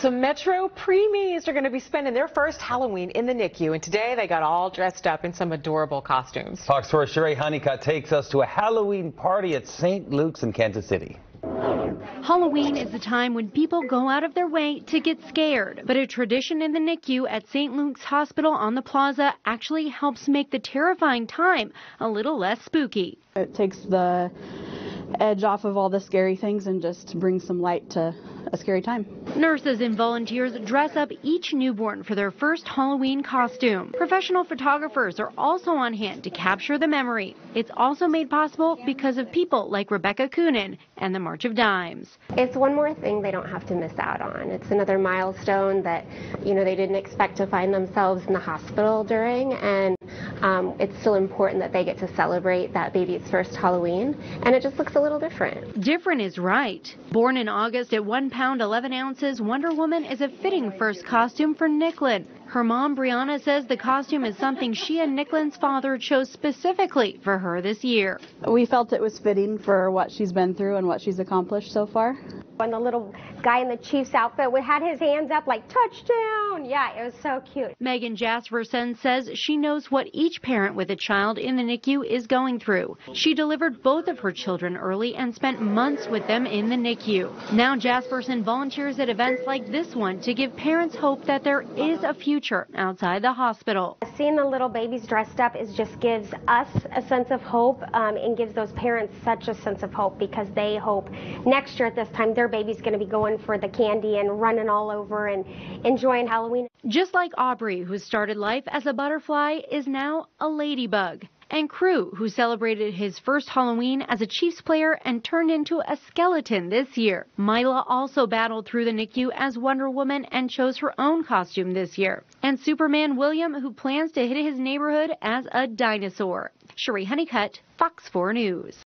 Some Metro preemies are going to be spending their first Halloween in the NICU, and today they got all dressed up in some adorable costumes. Fox 4 Sheree Honeycutt takes us to a Halloween party at St. Luke's in Kansas City. Halloween is the time when people go out of their way to get scared, but a tradition in the NICU at St. Luke's Hospital on the plaza actually helps make the terrifying time a little less spooky. It takes the edge off of all the scary things and just bring some light to a scary time. Nurses and volunteers dress up each newborn for their first Halloween costume. Professional photographers are also on hand to capture the memory. It's also made possible because of people like Rebecca Coonan and the March of Dimes. It's one more thing they don't have to miss out on. It's another milestone that, you know, they didn't expect to find themselves in the hospital during and um, it's still important that they get to celebrate that baby's first Halloween, and it just looks a little different. Different is right. Born in August at 1 pound 11 ounces, Wonder Woman is a fitting first costume for Nicklin. Her mom, Brianna, says the costume is something she and Nicklin's father chose specifically for her this year. We felt it was fitting for what she's been through and what she's accomplished so far. And the little guy in the Chiefs outfit had his hands up like touchdown. Yeah, it was so cute. Megan Jasperson says she knows what each parent with a child in the NICU is going through. She delivered both of her children early and spent months with them in the NICU. Now Jasperson volunteers at events like this one to give parents hope that there is a future outside the hospital. Seeing the little babies dressed up is just gives us a sense of hope um, and gives those parents such a sense of hope because they hope next year at this time their baby's going to be going for the candy and running all over and enjoying Halloween. Just like Aubrey, who started life as a butterfly, is now a ladybug. And Crew, who celebrated his first Halloween as a Chiefs player and turned into a skeleton this year. Mila also battled through the NICU as Wonder Woman and chose her own costume this year. And Superman William, who plans to hit his neighborhood as a dinosaur. Sheree Honeycutt, Fox 4 News.